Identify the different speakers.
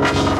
Speaker 1: Thank